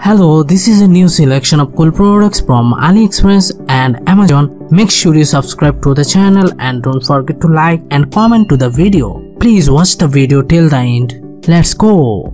Hello, this is a new selection of cool products from AliExpress and Amazon. Make sure you subscribe to the channel and don't forget to like and comment to the video. Please watch the video till the end. Let's go.